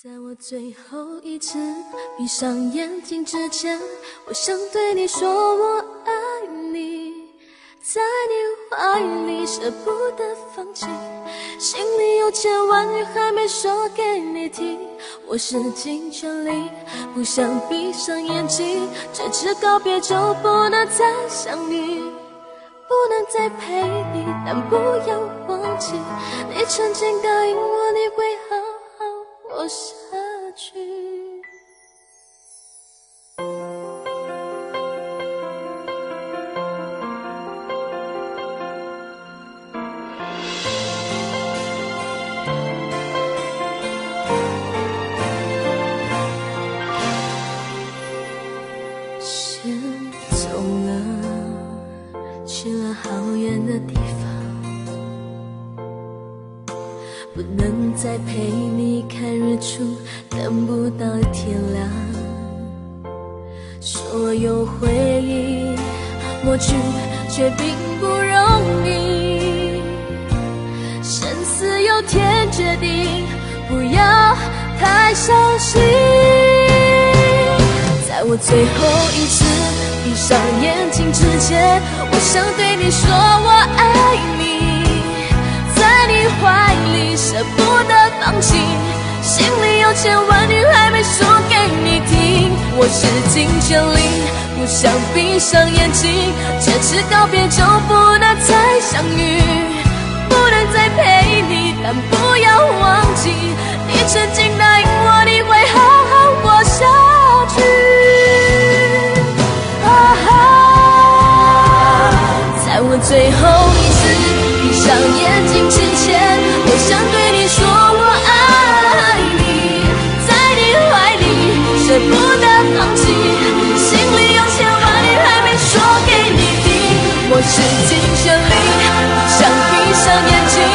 在我最后一次闭上眼睛之前，我想对你说我爱你，在你怀里舍不得放弃，心里有千万语还没说给你听，我使尽全力不想闭上眼睛，这次告别就不能再相遇，不能再陪你，但不要忘记，你曾经答应我你会。下去。先走了，去了好远的地方，不能再陪你看日出，等不到天亮。所有回忆抹去，却并不容易。生死由天决定，不要太伤心。在我最后一次闭上眼睛之前，我想对你说我爱放弃，心里有千万句还没说给你听，我使尽全力不想闭上眼睛，这次告别就不能再相遇，不能再陪你，但不要忘记，你曾经答应我你会好好活下去。啊哈，在我最后一次闭上眼睛之前不得放弃，心里有千万里还没说给你听。我是今生里想闭上眼睛。